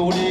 우리